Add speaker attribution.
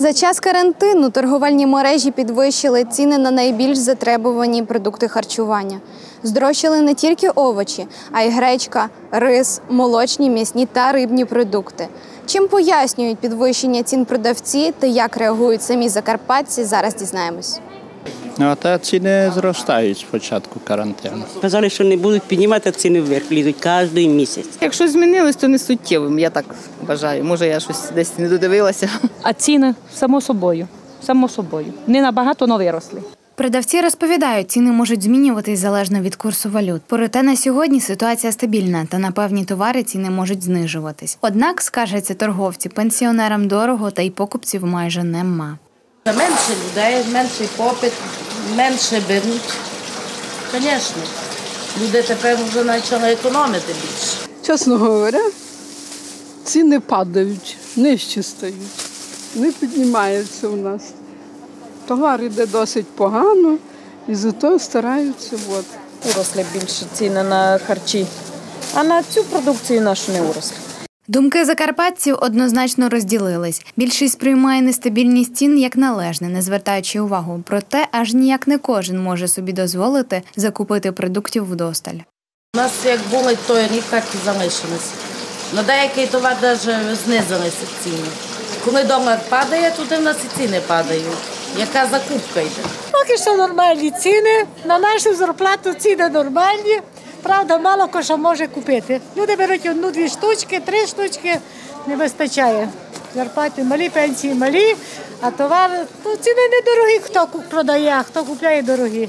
Speaker 1: За час карантину торговельні мережі підвищили ціни на найбільш затребувані продукти харчування. Здорожчали не тільки овочі, а й гречка, рис, молочні, м'ясні та рибні продукти. Чим пояснюють підвищення цін продавці та як реагують самі закарпатці, зараз дізнаємось.
Speaker 2: Ну, а та ціни зростають з початку карантину.
Speaker 3: Казали, що не будуть піднімати ціни вверх, лізуть кожен місяць.
Speaker 4: Якщо змінилось, то не суттєвим, я так вважаю. Може, я щось десь не додивилася.
Speaker 5: А ціни само собою, само собою. Не набагато но виросли.
Speaker 1: Продавці розповідають, ціни можуть змінюватись залежно від курсу валют. Проте на сьогодні ситуація стабільна та на певні товари ціни можуть знижуватись. Однак, скаржаться торговці, пенсіонерам дорого та й покупців майже нема.
Speaker 6: Менше людей, менший попит, менше беруть. Звісно, люди тепер вже почали економити більше.
Speaker 7: Чесно говоря, ціни падають, нижче стають, не піднімаються у нас. Товар іде досить погано, і зато стараються. От.
Speaker 8: Уросли більше ціни на харчі, а на цю продукцію нашу не уросли.
Speaker 1: Думки закарпатців однозначно розділились. Більшість сприймає нестабільність цін як належне, не звертаючи увагу. Проте аж ніяк не кожен може собі дозволити закупити продуктів вдосталь.
Speaker 6: У нас як були той рік, так і залишилися. На деякий товар навіть знизилися ціни. Коли долар падає, туди в нас і ціни падають. Яка закупка йде?
Speaker 9: Поки що нормальні ціни. На нашу зарплату ціни нормальні. Правда, мало кого що може купити. Люди беруть одну-дві штучки, три штучки, не вистачає. Зарплати малі, пенсії малі, а товар, ну, ціни недорогі, хто продає, хто купляє дорогі.